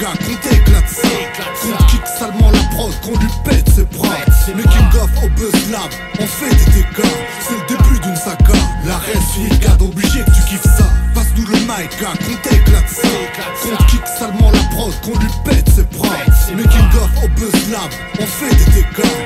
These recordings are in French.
gars, qu'on t'éclate ça? Qu'on kick salement la prod, qu'on lui pète ses bras. Making off au buzz lab, on fait des dégâts. C'est le début d'une saga. La reste garde obligé que tu kiffes ça. Passe-nous le mic, gars, qu'on t'éclate ça? Qu'on kick salement la prod, qu'on lui pète ses bras. Making off au buzz lab, on fait des dégâts.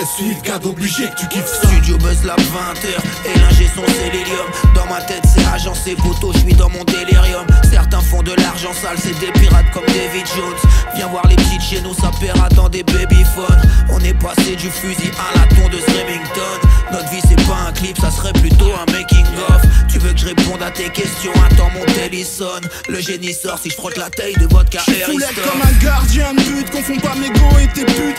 La reste une garde obligé que tu kiffes. Ça. Studio Buzz Lab 20h et l'ingé son c'est l'hélium Dans ma tête c'est agencé poteau, je suis dans mon délirium. Certains font de l'argent sale, c'est des pirates comme David Jones. Viens voir les petites chez nous, ça paiera dans des babyphones On est passé du fusil à la tondeuse Remington. Notre vie c'est pas un clip, ça serait plutôt un making of. Tu veux que je réponde à tes questions, attends mon téléphone Le génie sort si je frotte la taille de vodka Foulette Ariston comme un gardien de but, confonds pas mes go et tes putes.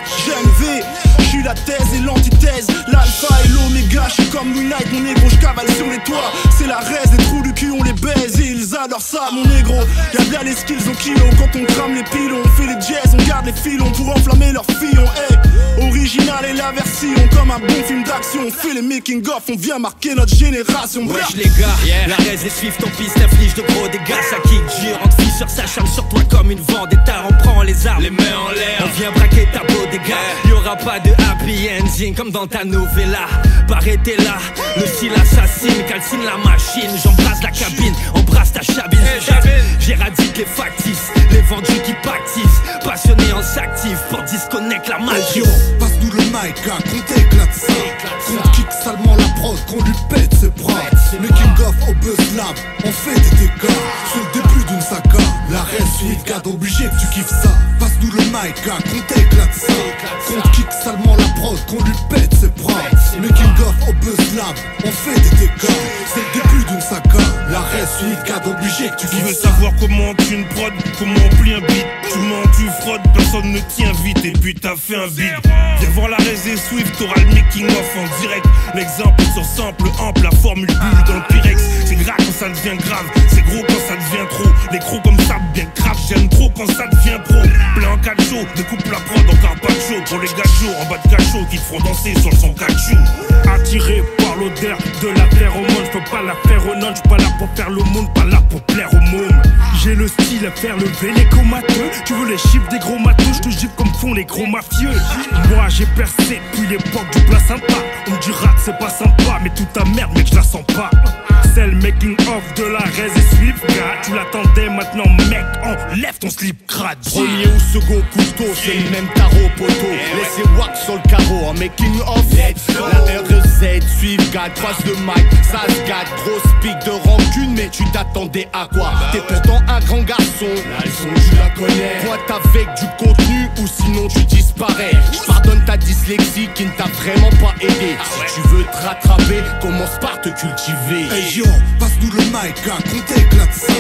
C'est la raise, les trous du cul, on les baise ils adorent ça, mon négro. Y'a bien les skills au kilo, quand on crame les pilons, on fait les jazz, on garde les filons pour enflammer leurs fillons. Hey, original et la version, comme un bon film d'action. On fait les making of, on vient marquer notre génération. Wesh les gars, la raise est swift, en piste inflige de gros dégâts, ça kick dur, on te sur sa charme sur toi comme une vendetta, on prend les armes, les mains en l'air, on vient braquer ta beau dégâts, y'aura pas de happy ending comme dans ta novella, t'es là, le style assassine, calcine la machine, j'embrasse la cabine, embrasse ta chabine, j'éradique les factices, les vendus qui pactisent, passionné en s'active pour disconnect la magie. Yo, passe-nous le mic, gars, qu'on t'éclate ça. Qu'on kick salement la prod, qu'on lui pète ses bras. Making off au buzz lab, on fait des dégâts. C'est le début d'une saga. La reste garde obligé que tu kiffes ça. Passe-nous le mic, gars, qu'on t'éclate ça. Qu'on kick salement la prod, qu'on lui pète ses bras. Making off au buzz lab, on fait des dégâts. C'est le début d'une saga. La reste garde obligé que tu Tu veux kiffes ça. savoir comment tue une prod, comment on plie un beat Tu mens, tu fraudes, personne ne tient vite et puis t'as fait un vide Viens voir la raise et Swift, t'auras le making off en direct L'exemple sur sample ample, la formule bulle dans le Pyrex C'est grave quand ça devient grave, c'est gros quand ça devient trop Les crocs comme ça quand ça devient pro Plein en cacho, découpe la prod de chaud Pour les gachos en bas de cachot qui te feront danser sur le son cachou Attiré par l'odeur de la phéromone, je peux pas la faire au non, je pas là pour faire le monde, pas là pour plaire au môme. J'ai le style à faire lever les comateux. Tu veux les chiffres des gros matos, je te gifle comme font les gros mafieux. Moi j'ai percé depuis l'époque du placenta. On me dit rate, c'est pas sympa, mais toute ta merde, mec, je la sens pas. C'est le making of de la raise et gars. Tu l'attendais maintenant, mec, enlève ton slip crade. Premier ou second couteau, c'est le même tarot poteau. Laissez wax sur le carreau en making off. La RZ suive, gars, croise de mic, ça se gâte. Grosse pique de rancune, mais tu t'attendais à quoi? T'es pourtant un grand garçon. La leçon, tu la connais. Pointe avec du dyslexie qui ne t'a vraiment pas aidé. Si tu veux te rattraper, commence par te cultiver. Hey yo, passe-nous le mic, gars, qu'on t'éclate ça.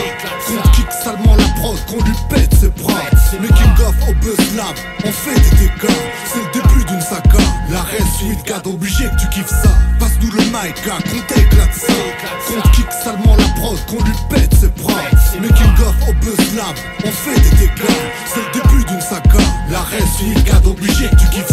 Qu'on kick salement la prod, qu'on lui pète ses bras. Making off au buzz lab, on fait des dégâts. C'est le début d'une saga. La reste une garde obligé que tu kiffes ça. Passe-nous le mic, gars, qu'on t'éclate ça. Qu'on kick salement la prod, qu'on lui pète ses bras. Making off au buzz lab, on fait des dégâts. C'est le début d'une saga. La reste une garde obligé que tu kiffes ça.